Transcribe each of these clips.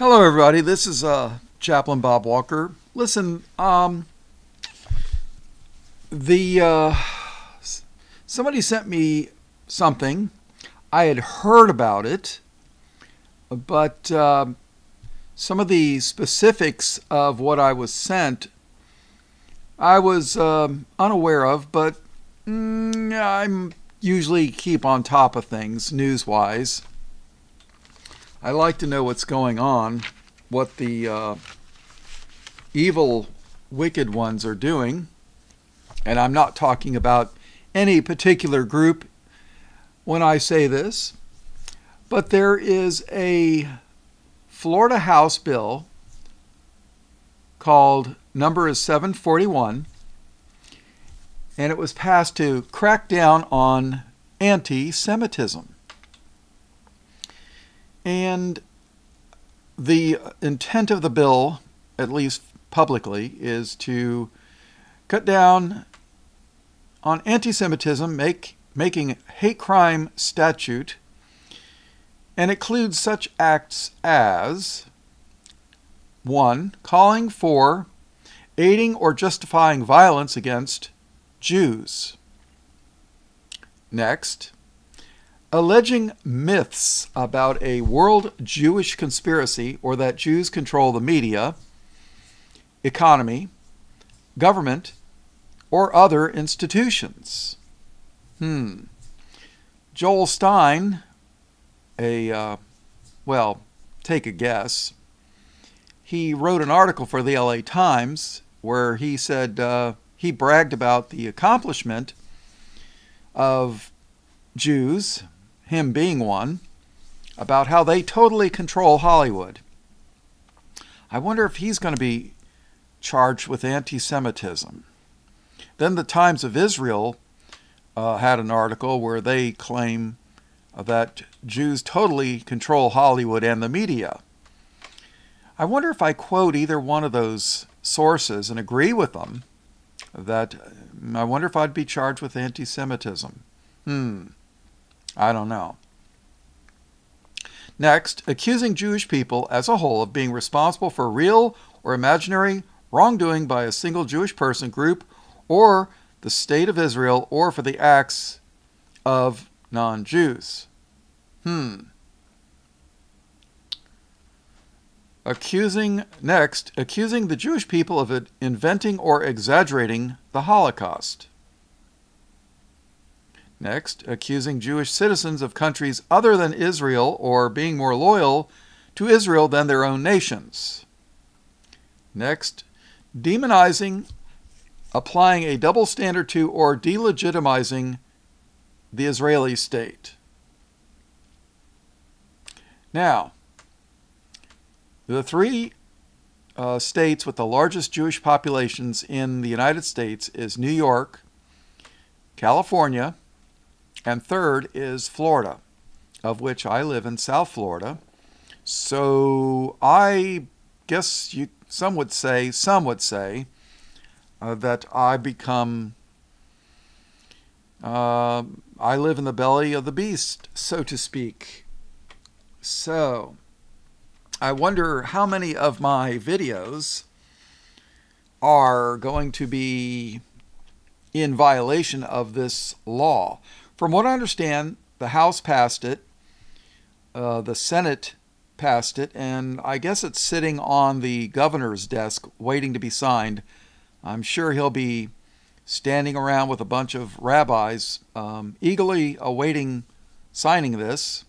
Hello, everybody. This is uh, Chaplain Bob Walker. Listen, um, the uh, somebody sent me something. I had heard about it, but uh, some of the specifics of what I was sent, I was um unaware of. But mm, I'm usually keep on top of things news-wise. I like to know what's going on, what the uh, evil, wicked ones are doing. And I'm not talking about any particular group when I say this, but there is a Florida House bill called number is 741 and it was passed to crack down on anti-Semitism. And the intent of the bill, at least publicly, is to cut down on anti Semitism, make, making hate crime statute, and includes such acts as 1. Calling for aiding or justifying violence against Jews. Next, alleging myths about a world Jewish conspiracy or that Jews control the media, economy, government, or other institutions. Hmm. Joel Stein, a, uh, well, take a guess. He wrote an article for the LA Times where he said uh, he bragged about the accomplishment of Jews, him being one, about how they totally control Hollywood. I wonder if he's going to be charged with anti Semitism. Then the Times of Israel uh, had an article where they claim that Jews totally control Hollywood and the media. I wonder if I quote either one of those sources and agree with them, that I wonder if I'd be charged with anti Semitism. Hmm, I don't know. Next, accusing Jewish people as a whole of being responsible for real or imaginary wrongdoing by a single Jewish person, group, or the state of Israel, or for the acts of non Jews. Hmm. Accusing, next, accusing the Jewish people of inventing or exaggerating the Holocaust. Next, accusing Jewish citizens of countries other than Israel or being more loyal to Israel than their own nations. Next, demonizing, applying a double standard to, or delegitimizing the Israeli state. Now, the three uh, states with the largest Jewish populations in the United States is New York, California, and third is Florida, of which I live in South Florida. So I guess you some would say some would say uh, that I become uh, I live in the belly of the beast, so to speak. So I wonder how many of my videos are going to be in violation of this law. From what I understand, the House passed it, uh, the Senate passed it, and I guess it's sitting on the governor's desk waiting to be signed. I'm sure he'll be standing around with a bunch of rabbis um, eagerly awaiting signing this.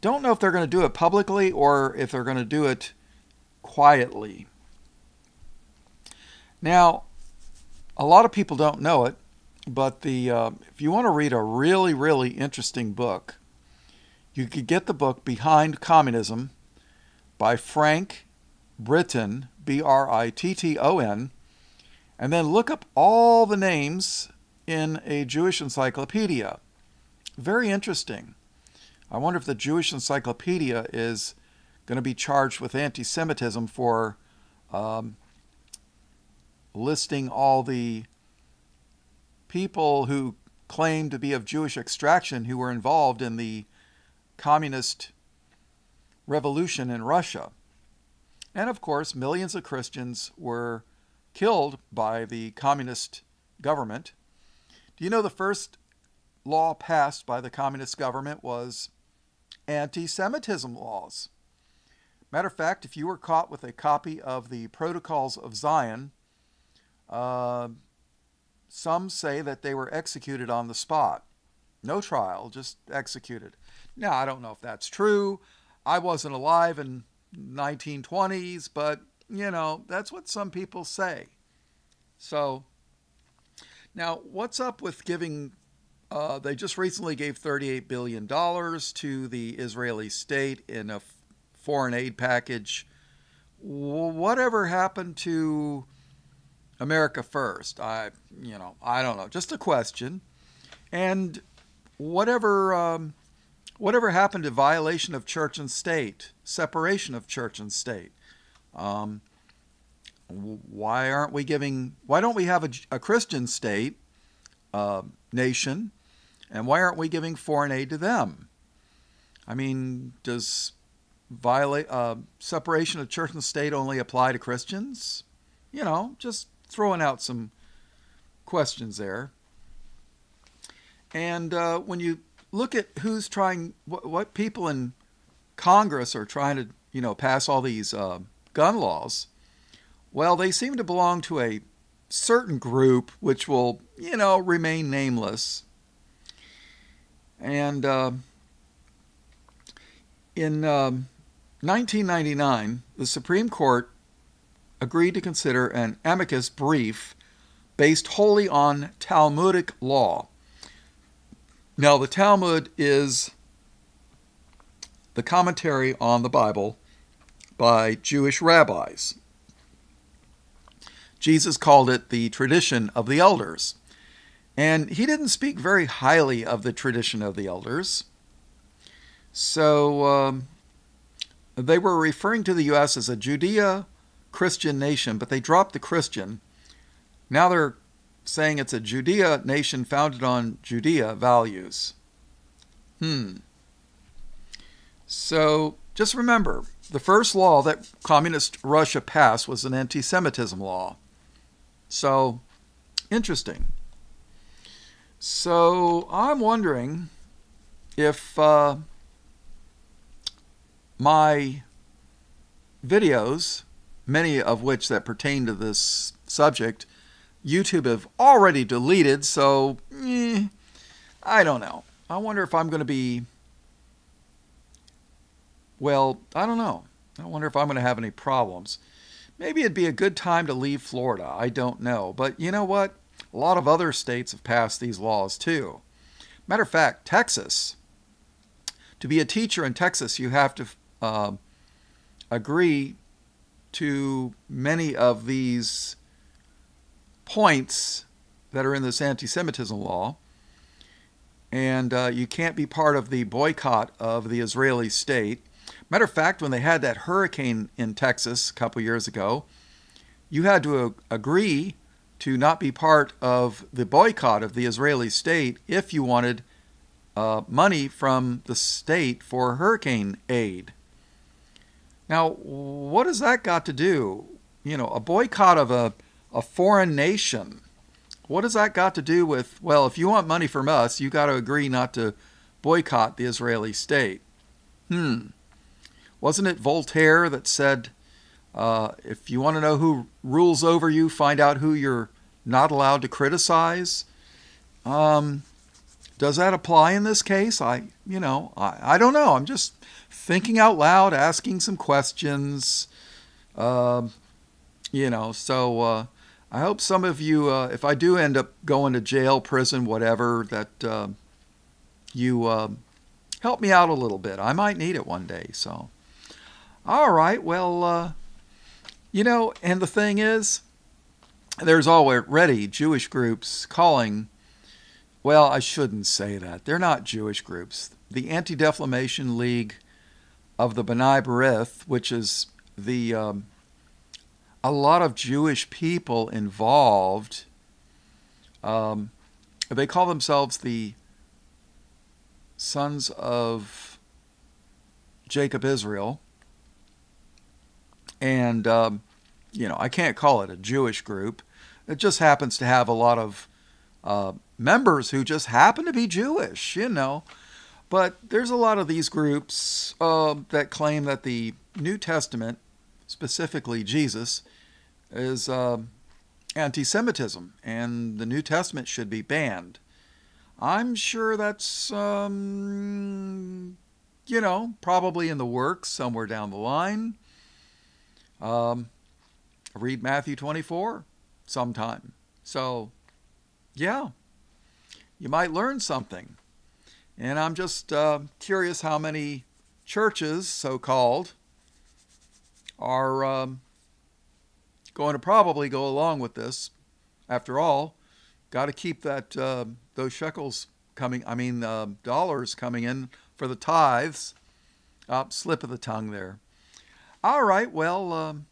Don't know if they're going to do it publicly or if they're going to do it quietly. Now, a lot of people don't know it, but the uh, if you want to read a really really interesting book, you could get the book Behind Communism by Frank Britton, B R I T T O N, and then look up all the names in a Jewish encyclopedia. Very interesting. I wonder if the Jewish Encyclopedia is going to be charged with anti Semitism for um, listing all the people who claim to be of Jewish extraction who were involved in the communist revolution in Russia. And of course, millions of Christians were killed by the communist government. Do you know the first law passed by the communist government was anti Semitism laws? Matter of fact, if you were caught with a copy of the Protocols of Zion, uh, some say that they were executed on the spot. No trial, just executed. Now, I don't know if that's true. I wasn't alive in 1920s, but you know, that's what some people say. So, now what's up with giving uh, they just recently gave $38 billion to the Israeli state in a foreign aid package. Whatever happened to America First? I, you know, I don't know. Just a question. And whatever, um, whatever happened to violation of church and state, separation of church and state? Um, why aren't we giving? Why don't we have a, a Christian state uh, nation, and why aren't we giving foreign aid to them? I mean, does violate uh, separation of church and state only apply to Christians? You know, just throwing out some questions there. And uh, when you look at who's trying, what, what, people in Congress are trying to, you know, pass all these uh, gun laws, well, they seem to belong to a certain group which will, you know, remain nameless. And uh, in um, 1999, the Supreme Court agreed to consider an amicus brief based wholly on Talmudic law. Now, the Talmud is the commentary on the Bible by Jewish rabbis. Jesus called it the tradition of the elders. And he didn't speak very highly of the tradition of the elders. So um, they were referring to the U.S. as a Judeo Christian nation, but they dropped the Christian. Now they're saying it's a Judeo nation founded on Judeo values. Hmm. So just remember the first law that communist Russia passed was an anti Semitism law. So, interesting. So, I'm wondering if uh, my videos, many of which that pertain to this subject, YouTube have already deleted, so eh, I don't know. I wonder if I'm going to be. Well, I don't know. I wonder if I'm going to have any problems. Maybe it'd be a good time to leave Florida. I don't know. But you know what? A lot of other states have passed these laws too. Matter of fact, Texas. To be a teacher in Texas, you have to uh, agree to many of these points that are in this anti Semitism law. And uh, you can't be part of the boycott of the Israeli state. Matter of fact, when they had that hurricane in Texas a couple years ago, you had to agree to not be part of the boycott of the Israeli state if you wanted uh, money from the state for hurricane aid. Now, what has that got to do? You know, a boycott of a a foreign nation. What has that got to do with, well, if you want money from us, you got to agree not to boycott the Israeli state? Hmm. Wasn't it Voltaire that said, uh, if you want to know who rules over you, find out who you're not allowed to criticize? Um, does that apply in this case? I, you know, I, I don't know. I'm just thinking out loud, asking some questions. Uh, you know, so uh, I hope some of you, uh, if I do end up going to jail, prison, whatever, that uh, you uh, help me out a little bit. I might need it one day. So, all right. Well, uh, you know, and the thing is, there's already Jewish groups calling. Well, I shouldn't say that. They're not Jewish groups. The Anti Defamation League of the B'nai B'rith, which is the um, a lot of Jewish people involved. Um, they call themselves the sons of Jacob Israel. And, um, you know, I can't call it a Jewish group. It just happens to have a lot of uh, members who just happen to be Jewish, you know. But there's a lot of these groups uh, that claim that the New Testament, specifically Jesus, is uh, anti Semitism and the New Testament should be banned. I'm sure that's, um, you know, probably in the works somewhere down the line. Um, read Matthew 24 sometime. So, yeah, you might learn something. And I'm just uh, curious how many churches, so called, are um, going to probably go along with this. After all, got to keep that uh, those shekels coming. I mean, uh, dollars coming in for the tithes. Oh, slip of the tongue there. All right. Well, um,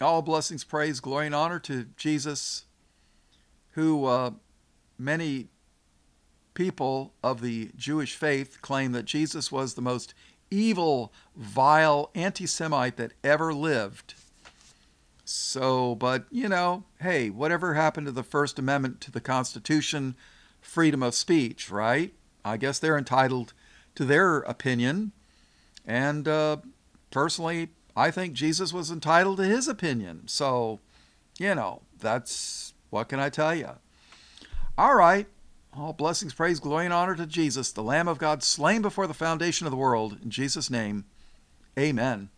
all blessings, praise, glory, and honor to Jesus, who uh, many people of the Jewish faith claim that Jesus was the most evil, vile anti Semite that ever lived. So, but you know, hey, whatever happened to the First Amendment to the Constitution, freedom of speech, right? I guess they're entitled to their opinion. And uh, personally, I think Jesus was entitled to his opinion. So, you know, that's what can I tell you? All right. All blessings, praise, glory, and honor to Jesus, the Lamb of God, slain before the foundation of the world. In Jesus' name, amen.